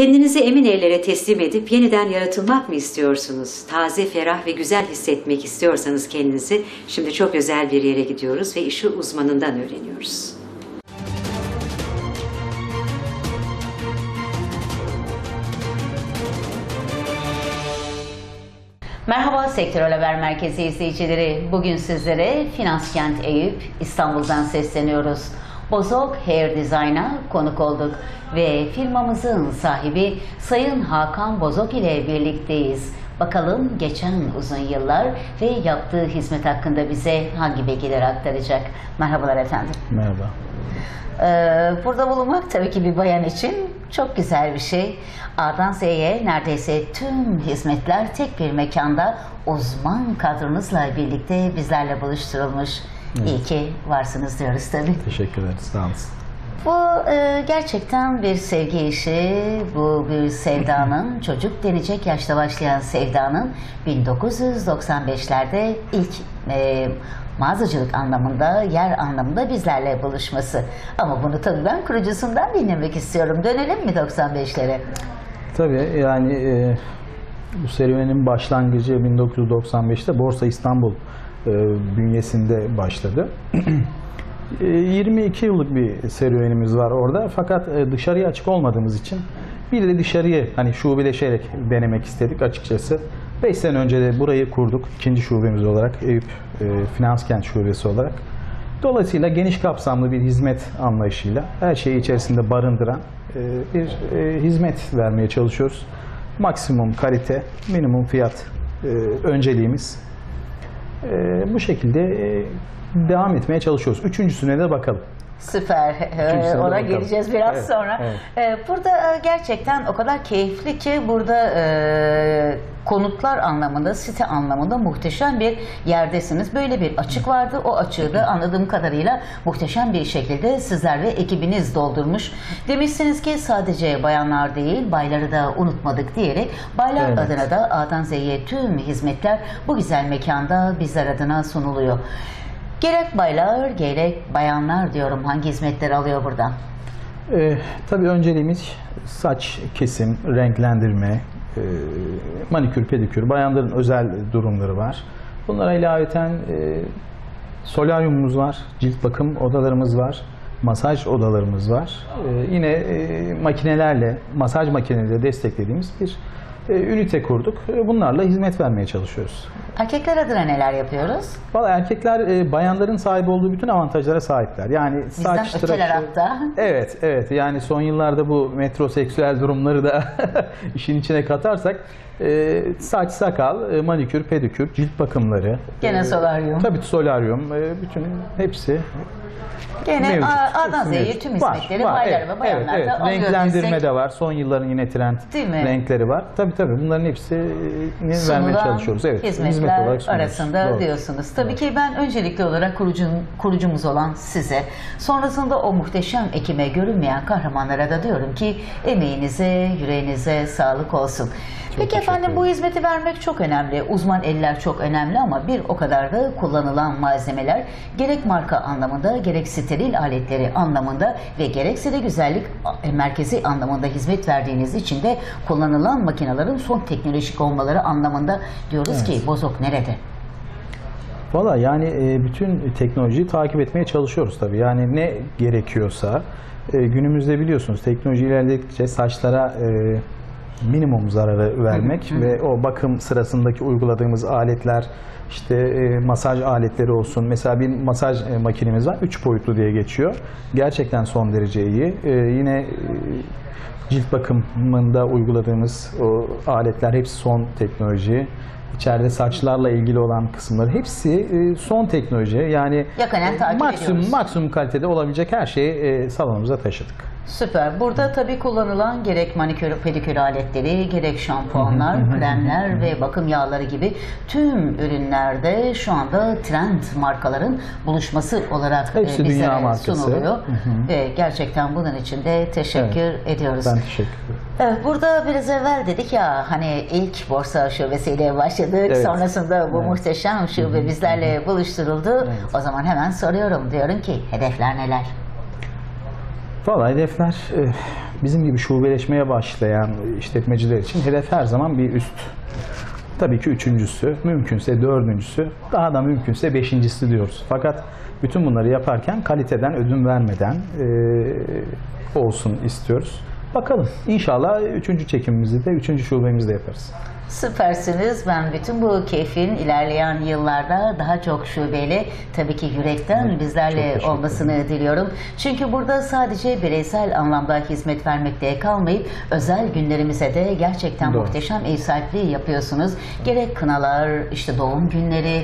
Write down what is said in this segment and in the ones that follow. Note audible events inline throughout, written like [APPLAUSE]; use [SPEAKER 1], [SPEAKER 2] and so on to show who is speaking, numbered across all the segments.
[SPEAKER 1] Kendinizi emin ellere teslim edip yeniden yaratılmak mı istiyorsunuz? Taze, ferah ve güzel hissetmek istiyorsanız kendinizi şimdi çok özel bir yere gidiyoruz ve işi uzmanından öğreniyoruz.
[SPEAKER 2] Merhaba Sektörel Haber Merkezi izleyicileri. Bugün sizlere Finans Kent Eyüp, İstanbul'dan sesleniyoruz. Bozok Hair Design'a konuk olduk ve firmamızın sahibi Sayın Hakan Bozok ile birlikteyiz. Bakalım geçen uzun yıllar ve yaptığı hizmet hakkında bize hangi bilgiler aktaracak? Merhabalar efendim.
[SPEAKER 3] Merhaba.
[SPEAKER 2] Ee, burada bulunmak tabii ki bir bayan için çok güzel bir şey. A'dan Z'ye neredeyse tüm hizmetler tek bir mekanda uzman kadronuzla birlikte bizlerle buluşturulmuş. İyi ki varsınız diyoruz tabii.
[SPEAKER 3] Teşekkür ederiz. Sağ olasın.
[SPEAKER 2] Bu e, gerçekten bir sevgi işi, bu bir sevdanın, [LAUGHS] çocuk denecek yaşta başlayan sevdanın 1995'lerde ilk e, mağazacılık anlamında, yer anlamında bizlerle buluşması. Ama bunu tabii ben kurucusundan dinlemek istiyorum. Dönelim mi 95'lere?
[SPEAKER 3] Tabii yani e, bu serüvenin başlangıcı 1995'te Borsa İstanbul bünyesinde başladı. [CLEARS THROAT] E, 22 yıllık bir serüvenimiz var orada fakat e, dışarıya açık olmadığımız için bir de dışarıya hani şubeleşerek denemek istedik açıkçası. 5 sene önce de burayı kurduk ikinci şubemiz olarak Eyüp e, Finans Kent Şubesi olarak. Dolayısıyla geniş kapsamlı bir hizmet anlayışıyla her şeyi içerisinde barındıran e, bir e, hizmet vermeye çalışıyoruz. Maksimum kalite, minimum fiyat e, önceliğimiz. E, Bu şekilde e, devam etmeye çalışıyoruz. Üçüncüsüne de bakalım.
[SPEAKER 2] Süper. Ee, Ona
[SPEAKER 3] bakalım.
[SPEAKER 2] geleceğiz biraz
[SPEAKER 3] Evet,
[SPEAKER 2] sonra.
[SPEAKER 3] evet.
[SPEAKER 2] Ee, Burada e, gerçekten o kadar keyifli ki burada e, konutlar anlamında, site anlamında muhteşem bir yerdesiniz. Böyle bir açık vardı. O açığı da anladığım kadarıyla muhteşem bir şekilde sizler ve ekibiniz doldurmuş. Demişsiniz ki sadece bayanlar değil, bayları da unutmadık diyerek baylar
[SPEAKER 3] Evet.
[SPEAKER 2] adına da A'dan Z'ye tüm hizmetler bu güzel mekanda bizler adına sunuluyor. Gerek baylar, gerek bayanlar diyorum hangi hizmetleri alıyor buradan?
[SPEAKER 3] E, tabii önceliğimiz saç kesim, renklendirme, e, manikür, pedikür, bayanların özel durumları var. Bunlara ilaveten e, solaryumumuz var, cilt bakım odalarımız var, masaj odalarımız var. E, yine e, makinelerle, masaj makineleriyle desteklediğimiz bir ünite kurduk. E, bunlarla hizmet vermeye çalışıyoruz.
[SPEAKER 2] Erkekler adına neler yapıyoruz?
[SPEAKER 3] Valla erkekler e, bayanların sahip olduğu bütün avantajlara sahipler. Yani
[SPEAKER 2] Bizden
[SPEAKER 3] saç tıraşı,
[SPEAKER 2] hatta.
[SPEAKER 3] Evet, evet. Yani son yıllarda bu metroseksüel durumları da [LAUGHS] işin içine katarsak e, saç, sakal, e, manikür, pedikür, cilt bakımları.
[SPEAKER 2] Gene
[SPEAKER 3] e,
[SPEAKER 2] solaryum.
[SPEAKER 3] Tabii solaryum, e, bütün hepsi
[SPEAKER 2] Gene
[SPEAKER 3] mevcut.
[SPEAKER 2] A- A'dan
[SPEAKER 3] Hepsi
[SPEAKER 2] Z'ye
[SPEAKER 3] mevcut.
[SPEAKER 2] tüm
[SPEAKER 3] Var,
[SPEAKER 2] hizmetleri
[SPEAKER 3] var,
[SPEAKER 2] baylar
[SPEAKER 3] evet,
[SPEAKER 2] ve bayanlar
[SPEAKER 3] evet,
[SPEAKER 2] da
[SPEAKER 3] evet.
[SPEAKER 2] alıyor
[SPEAKER 3] Renklendirme de var. Son yılların yine trend
[SPEAKER 2] Değil mi?
[SPEAKER 3] renkleri var. Tabii tabii bunların hepsini vermeye
[SPEAKER 2] sunulan
[SPEAKER 3] çalışıyoruz. Evet, hizmet
[SPEAKER 2] hizmetler
[SPEAKER 3] olarak sunuyoruz.
[SPEAKER 2] arasında
[SPEAKER 3] Doğru.
[SPEAKER 2] diyorsunuz. Tabii ki ben öncelikli olarak kurucun, kurucumuz olan size, sonrasında o muhteşem ekime görünmeyen kahramanlara da diyorum ki emeğinize, yüreğinize sağlık olsun. Peki
[SPEAKER 3] teşekkür
[SPEAKER 2] efendim bu hizmeti vermek çok önemli. Uzman eller çok önemli ama bir o kadar da kullanılan malzemeler gerek marka anlamında gerek steril aletleri anlamında ve gerekse de güzellik merkezi anlamında hizmet verdiğiniz için de kullanılan makinelerin son teknolojik olmaları anlamında diyoruz ki bozok nerede?
[SPEAKER 3] Valla yani e, bütün teknolojiyi takip etmeye çalışıyoruz tabii. Yani ne gerekiyorsa e, günümüzde biliyorsunuz teknoloji ilerledikçe saçlara e, minimum zararı vermek ve o bakım sırasındaki uyguladığımız aletler işte e, masaj aletleri olsun. Mesela bir masaj e, makinemiz var. 3 boyutlu diye geçiyor. Gerçekten son derece iyi. E, yine e, cilt bakımında uyguladığımız o aletler hepsi son teknoloji. İçeride saçlarla ilgili olan kısımları hepsi e, son teknoloji. Yani
[SPEAKER 2] Yakinen takip
[SPEAKER 3] maksimum
[SPEAKER 2] ediyoruz.
[SPEAKER 3] maksimum kalitede olabilecek her şeyi e, salonumuza taşıdık.
[SPEAKER 2] Süper. Burada tabii kullanılan gerek manikür, pedikür aletleri, gerek şampuanlar, kremler ve bakım yağları gibi tüm ürünlerde şu anda trend markaların buluşması olarak e,
[SPEAKER 3] Hepsi dünya
[SPEAKER 2] bizlere
[SPEAKER 3] markası.
[SPEAKER 2] sunuluyor. Ve gerçekten bunun için de teşekkür ediyoruz.
[SPEAKER 3] Ben teşekkür ederim.
[SPEAKER 2] Evet, burada biraz evvel dedik ya hani ilk borsa şubesiyle başladık.
[SPEAKER 3] Evet.
[SPEAKER 2] Sonrasında bu
[SPEAKER 3] Evet.
[SPEAKER 2] muhteşem şube bizlerle buluşturuldu. O zaman hemen soruyorum diyorum ki hedefler neler?
[SPEAKER 3] Valla hedefler e, bizim gibi şubeleşmeye başlayan işletmeciler için hedef her zaman bir üst. Tabii ki üçüncüsü, mümkünse dördüncüsü, daha da mümkünse beşincisi diyoruz. Fakat bütün bunları yaparken kaliteden ödün vermeden e, olsun istiyoruz. Bakalım inşallah üçüncü çekimimizi de üçüncü şubemizde yaparız.
[SPEAKER 2] Süpersiniz. Ben bütün bu keyfin ilerleyen yıllarda daha çok şubeli, tabii ki yürekten
[SPEAKER 3] Evet,
[SPEAKER 2] bizlerle olmasını diliyorum. Çünkü burada sadece bireysel anlamda hizmet vermekte kalmayıp özel günlerimize de gerçekten
[SPEAKER 3] Doğru.
[SPEAKER 2] muhteşem ev sahipliği yapıyorsunuz. Gerek kınalar, işte doğum günleri,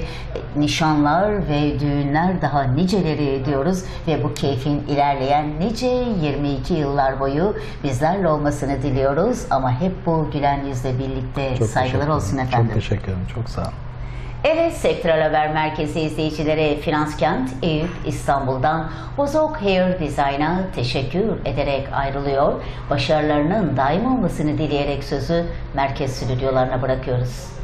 [SPEAKER 2] nişanlar ve düğünler daha niceleri diyoruz ve bu keyfin ilerleyen nice 22 yıllar boyu bizlerle olmasını diliyoruz ama hep bu gülen yüzle birlikte
[SPEAKER 3] Çok
[SPEAKER 2] saygılar olsun efendim.
[SPEAKER 3] Çok teşekkür ederim. Çok sağ olun.
[SPEAKER 2] Evet Sektörel Haber Merkezi izleyicileri Finanskent Eyüp İstanbul'dan Bozok Hair Design'a teşekkür ederek ayrılıyor. Başarılarının daim olmasını dileyerek sözü merkez stüdyolarına bırakıyoruz.